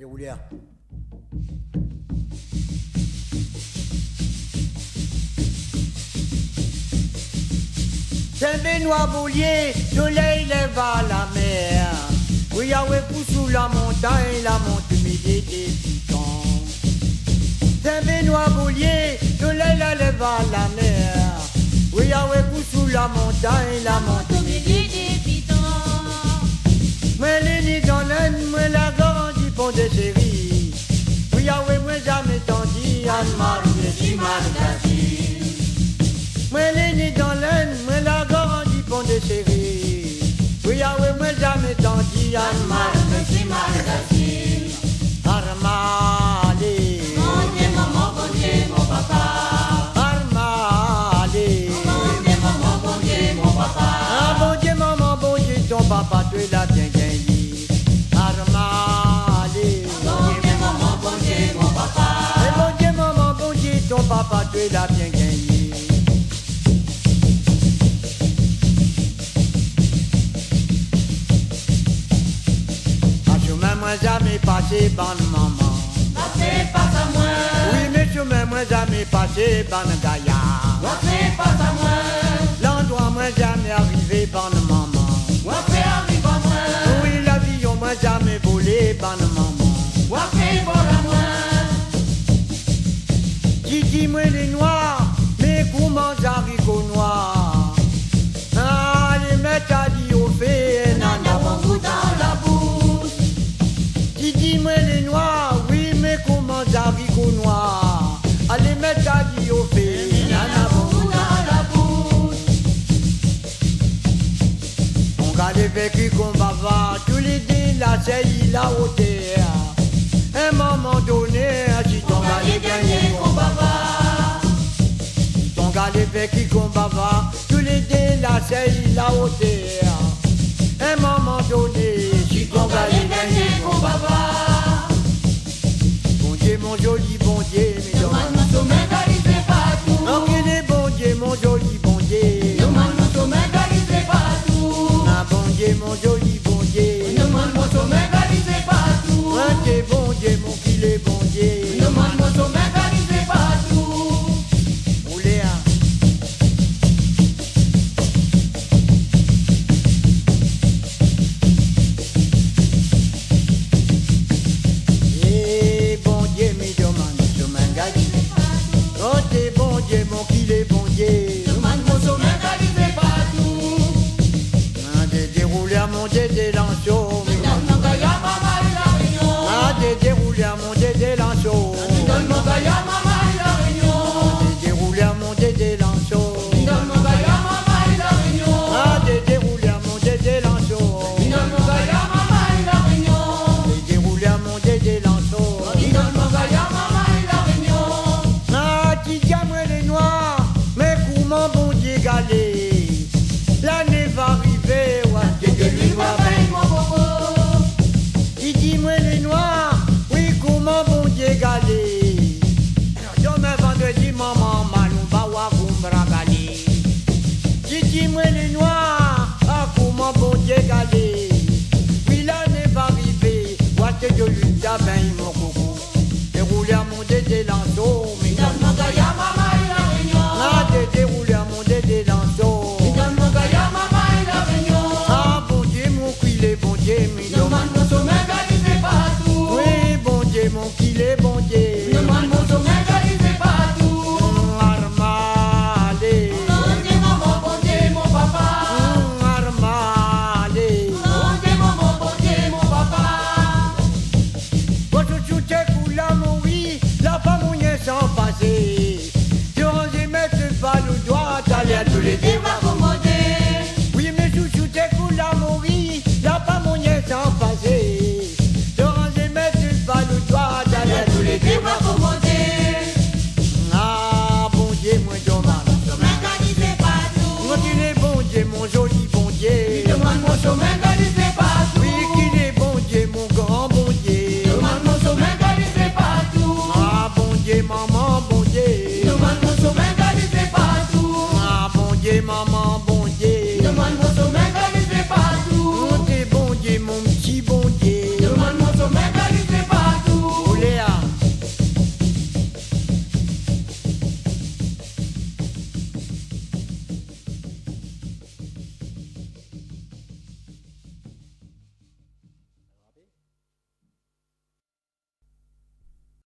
Allez, roulez. Saint-Benoît Boulier, soleil lève à la mer. Oui, Yahweh pousse sous la montagne, la monte midi des pitons. Saint-Benoît Boulier, soleil lève à la mer. Oui, Yahweh pousse sous la montagne, la monte les nids dans l'aine, moi, la de moi, jamais tendu, Anne-Marie, je Margasine. Armali. Mon Dieu, maman, bon Dieu, mon papa. Mon Dieu, maman, bon Dieu, mon papa. Ah maman, bon Dieu, ton papa, tu l'as bien papa, tu l'as bien gagné. Ah, chemin, moi, jamais passé, bonne maman. Passez pas à moi. Oui, mais chemin, moi, jamais passé, bonne gaillard. Passez pas à moi. L'endroit, moi, jamais arrivé, bonne maman. Wafé arrive à moi. Oui, l'avion, moi, jamais volé, bonne maman. Dis moi les noirs, mais comment haricots noirs Ah, les mettre à dit au fait, Nana, bon goût dans la bouche. Dis moi les noirs, oui, mais comment haricots noirs Ah, les mettre à dit au fait, Nana, bon goût dans la bouche. On garde vécu qu'on va voir, tous les dés, la c'est la hauteur. Un moment donné, si ton On va les gagner, qu'on. Les fait qui combat va, tous les dés la c'est la hauteur. Un moment donné, t'es bon Dieu, mon qu'il est bon Dieu. Dis-moi les noirs, ah comment bon Dieu galé. Puis là n'est pas arrivé, boîte de lune mon coco. Et à mon dédé mais dans mon a réunion. Ah, à mon dédé. Ah, mais dans. Ah, bon Dieu, mon bon Dieu, mais ye mom.